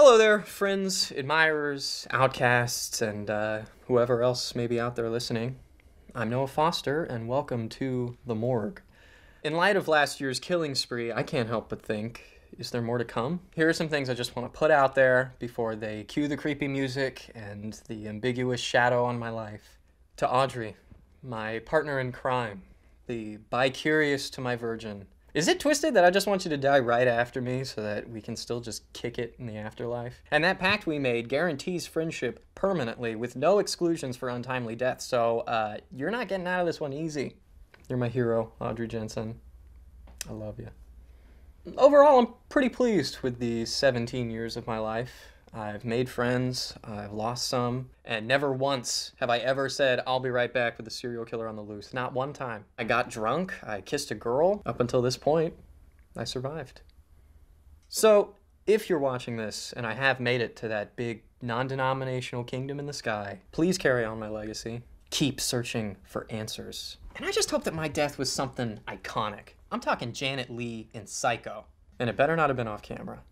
Hello there, friends, admirers, outcasts, and uh, whoever else may be out there listening. I'm Noah Foster, and welcome to The Morgue. In light of last year's killing spree, I can't help but think is there more to come? Here are some things I just want to put out there before they cue the creepy music and the ambiguous shadow on my life. To Audrey, my partner in crime, the bi-curious to my virgin. Is it twisted that I just want you to die right after me so that we can still just kick it in the afterlife? And that pact we made guarantees friendship permanently with no exclusions for untimely death, so uh, you're not getting out of this one easy. You're my hero, Audrey Jensen. I love you. Overall, I'm pretty pleased with the 17 years of my life. I've made friends, I've lost some, and never once have I ever said, I'll be right back with a serial killer on the loose. Not one time. I got drunk, I kissed a girl. Up until this point, I survived. So, if you're watching this and I have made it to that big non denominational kingdom in the sky, please carry on my legacy. Keep searching for answers. And I just hope that my death was something iconic. I'm talking Janet Leigh in Psycho. And it better not have been off camera.